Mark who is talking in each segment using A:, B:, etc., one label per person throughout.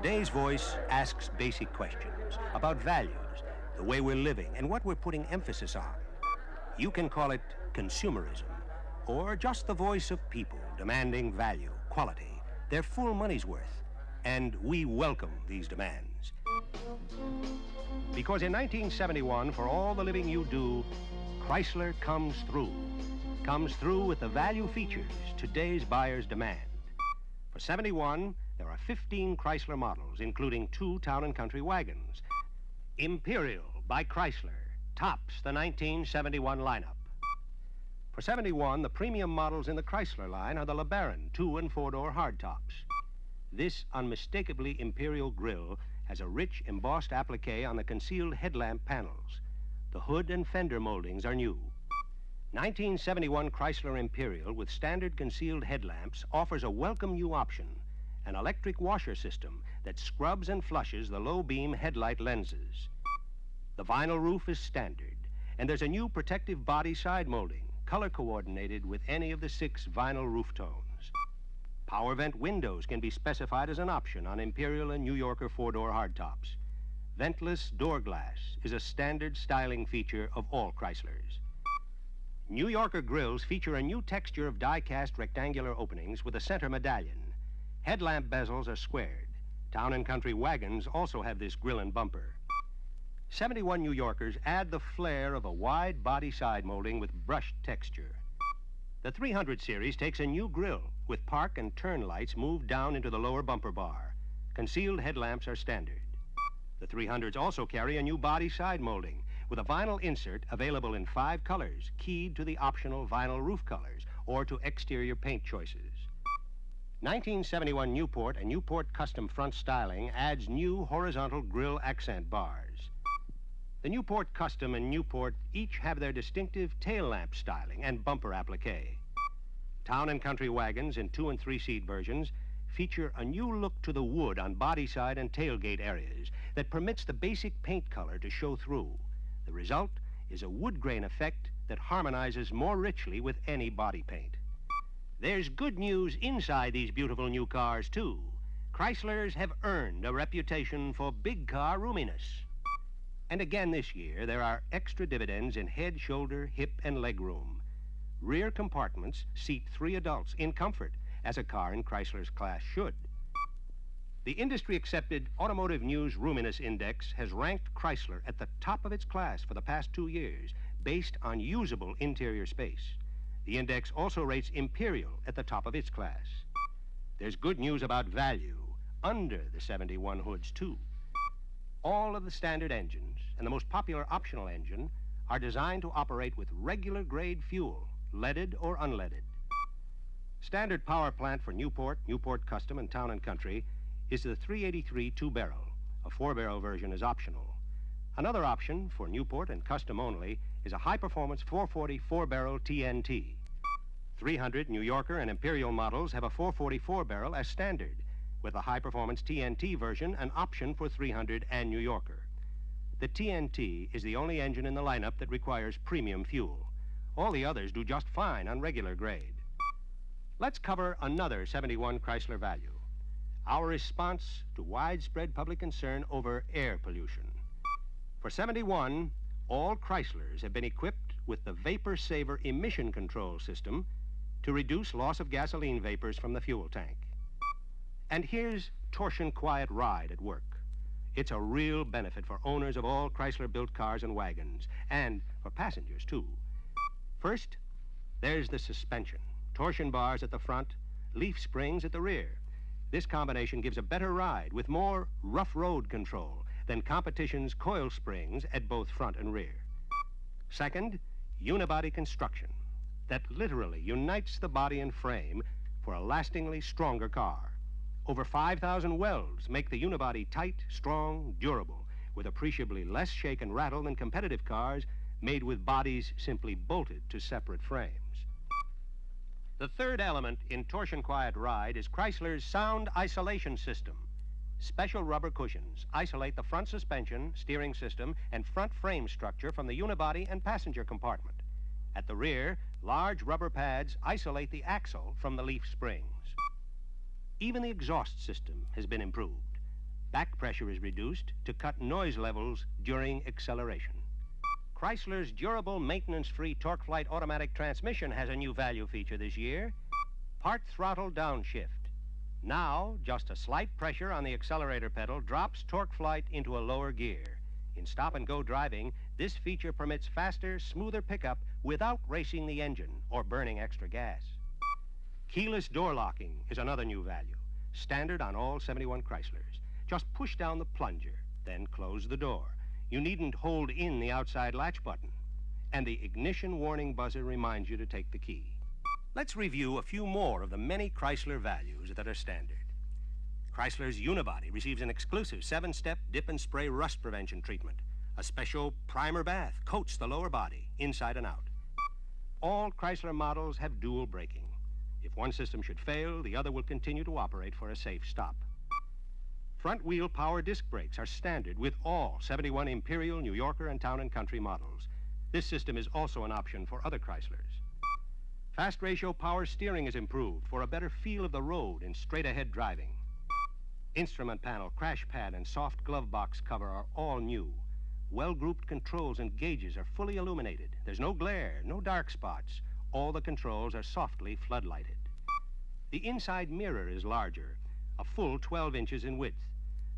A: Today's voice asks basic questions about values, the way we're living, and what we're putting emphasis on. You can call it consumerism, or just the voice of people demanding value, quality, their full money's worth. And we welcome these demands. Because in 1971, for all the living you do, Chrysler comes through. Comes through with the value features today's buyers demand. For 71, there are 15 Chrysler models, including two town and country wagons. Imperial by Chrysler tops the 1971 lineup. For 71, the premium models in the Chrysler line are the LeBaron two and four door hardtops. This unmistakably Imperial grille has a rich embossed applique on the concealed headlamp panels. The hood and fender moldings are new. 1971 Chrysler Imperial with standard concealed headlamps offers a welcome new option an electric washer system that scrubs and flushes the low beam headlight lenses. The vinyl roof is standard, and there's a new protective body side molding, color coordinated with any of the six vinyl roof tones. Power vent windows can be specified as an option on Imperial and New Yorker four door hardtops. Ventless door glass is a standard styling feature of all Chryslers. New Yorker grills feature a new texture of die cast rectangular openings with a center medallion. Headlamp bezels are squared. Town and country wagons also have this grill and bumper. 71 New Yorkers add the flair of a wide body side molding with brushed texture. The 300 series takes a new grill with park and turn lights moved down into the lower bumper bar. Concealed headlamps are standard. The 300s also carry a new body side molding with a vinyl insert available in five colors, keyed to the optional vinyl roof colors or to exterior paint choices. 1971 Newport and Newport Custom front styling adds new horizontal grille accent bars. The Newport Custom and Newport each have their distinctive tail lamp styling and bumper applique. Town and country wagons in two and three seat versions feature a new look to the wood on body side and tailgate areas that permits the basic paint color to show through. The result is a wood grain effect that harmonizes more richly with any body paint. There's good news inside these beautiful new cars, too. Chryslers have earned a reputation for big car roominess. And again this year, there are extra dividends in head, shoulder, hip, and leg room. Rear compartments seat three adults in comfort, as a car in Chrysler's class should. The industry accepted Automotive News Roominess Index has ranked Chrysler at the top of its class for the past two years, based on usable interior space. The index also rates Imperial at the top of its class. There's good news about value under the 71 hoods, too. All of the standard engines and the most popular optional engine are designed to operate with regular grade fuel, leaded or unleaded. Standard power plant for Newport, Newport Custom, and Town and Country is the 383 two barrel. A four barrel version is optional. Another option for Newport and Custom only is a high performance 440 four barrel TNT. 300 New Yorker and Imperial models have a 444 barrel as standard, with the high performance TNT version an option for 300 and New Yorker. The TNT is the only engine in the lineup that requires premium fuel. All the others do just fine on regular grade. Let's cover another 71 Chrysler value our response to widespread public concern over air pollution. For 71, all Chryslers have been equipped with the Vapor Saver emission control system to reduce loss of gasoline vapors from the fuel tank. And here's Torsion Quiet Ride at work. It's a real benefit for owners of all Chrysler built cars and wagons, and for passengers, too. First, there's the suspension torsion bars at the front, leaf springs at the rear. This combination gives a better ride with more rough road control than competition's coil springs at both front and rear. Second, unibody construction that literally unites the body and frame for a lastingly stronger car. Over 5,000 welds make the unibody tight, strong, durable, with appreciably less shake and rattle than competitive cars made with bodies simply bolted to separate frames. The third element in Torsion Quiet Ride is Chrysler's sound isolation system. Special rubber cushions isolate the front suspension, steering system, and front frame structure from the unibody and passenger compartment. At the rear, large rubber pads isolate the axle from the leaf springs. Even the exhaust system has been improved. Back pressure is reduced to cut noise levels during acceleration. Chrysler's durable, maintenance-free TorqueFlite automatic transmission has a new value feature this year, part throttle downshift. Now, just a slight pressure on the accelerator pedal drops TorqueFlite into a lower gear. In stop-and-go driving, this feature permits faster, smoother pickup without racing the engine or burning extra gas. Keyless door locking is another new value, standard on all 71 Chryslers. Just push down the plunger, then close the door. You needn't hold in the outside latch button. And the ignition warning buzzer reminds you to take the key. Let's review a few more of the many Chrysler values that are standard. Chrysler's Unibody receives an exclusive seven-step dip and spray rust prevention treatment. A special primer bath coats the lower body, inside and out. All Chrysler models have dual braking. If one system should fail, the other will continue to operate for a safe stop. Front wheel power disc brakes are standard with all 71 Imperial, New Yorker, and Town and Country models. This system is also an option for other Chryslers. Fast ratio power steering is improved for a better feel of the road in straight ahead driving. Instrument panel, crash pad, and soft glove box cover are all new. Well grouped controls and gauges are fully illuminated. There's no glare, no dark spots. All the controls are softly floodlighted. The inside mirror is larger a full 12 inches in width.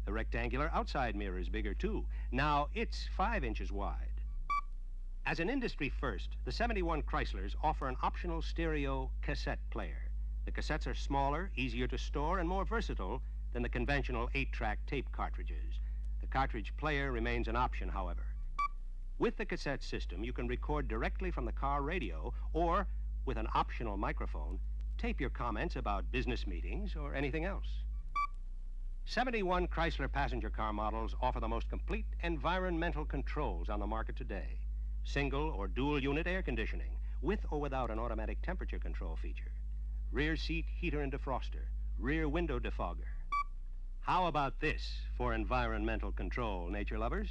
A: The rectangular outside mirror is bigger, too. Now it's 5 inches wide. As an industry first, the 71 Chryslers offer an optional stereo cassette player. The cassettes are smaller, easier to store, and more versatile than the conventional 8-track tape cartridges. Cartridge player remains an option, however. With the cassette system, you can record directly from the car radio or, with an optional microphone, tape your comments about business meetings or anything else. 71 Chrysler passenger car models offer the most complete environmental controls on the market today. Single or dual unit air conditioning, with or without an automatic temperature control feature. Rear seat heater and defroster, rear window defogger. How about this for environmental control, nature lovers?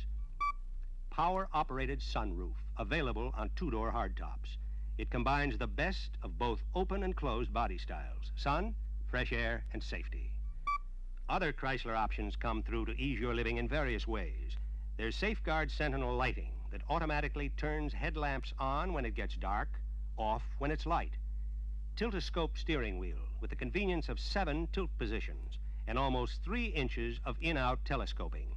A: Power-operated sunroof, available on two-door hardtops. It combines the best of both open and closed body styles, sun, fresh air, and safety. Other Chrysler options come through to ease your living in various ways. There's Safeguard Sentinel lighting that automatically turns headlamps on when it gets dark, off when it's light. Tilt-a-scope steering wheel with the convenience of seven tilt positions and almost three inches of in-out telescoping.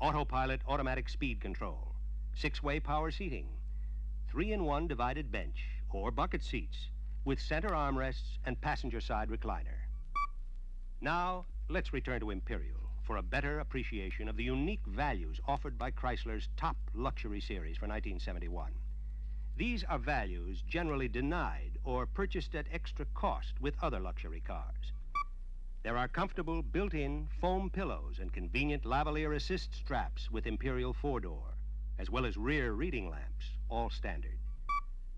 A: Autopilot automatic speed control. Six-way power seating. Three-in-one divided bench or bucket seats with center armrests and passenger side recliner. Now, Let's return to Imperial for a better appreciation of the unique values offered by Chrysler's top luxury series for 1971. These are values generally denied or purchased at extra cost with other luxury cars. There are comfortable built-in foam pillows and convenient lavalier assist straps with Imperial four-door, as well as rear reading lamps, all standard.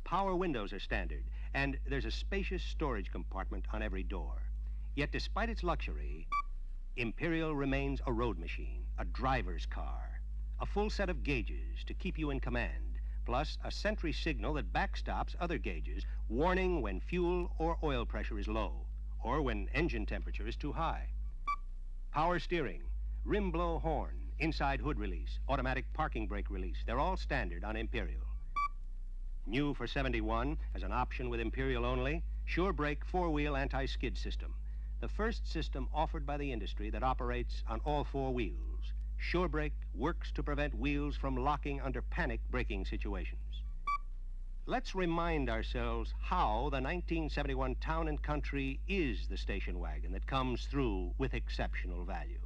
A: Power windows are standard, and there's a spacious storage compartment on every door. Yet despite its luxury, Imperial remains a road machine, a driver's car, a full set of gauges to keep you in command, plus a sentry signal that backstops other gauges, warning when fuel or oil pressure is low, or when engine temperature is too high. Power steering, rim blow horn, inside hood release, automatic parking brake release, they're all standard on Imperial. New for 71, as an option with Imperial only, Sure Brake four-wheel anti-skid system the first system offered by the industry that operates on all four wheels. SureBrake works to prevent wheels from locking under panic braking situations. Let's remind ourselves how the 1971 Town and Country is the station wagon that comes through with exceptional value.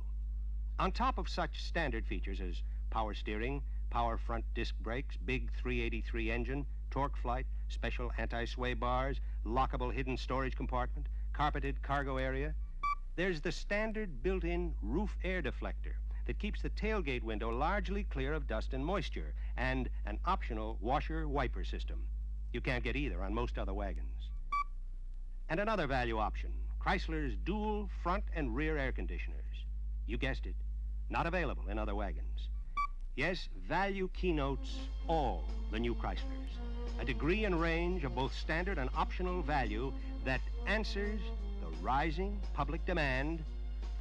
A: On top of such standard features as power steering, power front disc brakes, big 383 engine, TorqueFlite, special anti-sway bars, lockable hidden storage compartment, carpeted cargo area. There's the standard built-in roof air deflector that keeps the tailgate window largely clear of dust and moisture, and an optional washer-wiper system. You can't get either on most other wagons. And another value option, Chrysler's dual front and rear air conditioners. You guessed it, not available in other wagons. Yes, value keynotes all the new Chryslers. A degree and range of both standard and optional value that answers the rising public demand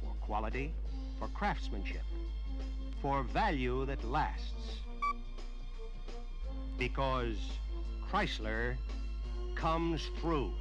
A: for quality, for craftsmanship, for value that lasts. Because Chrysler comes through.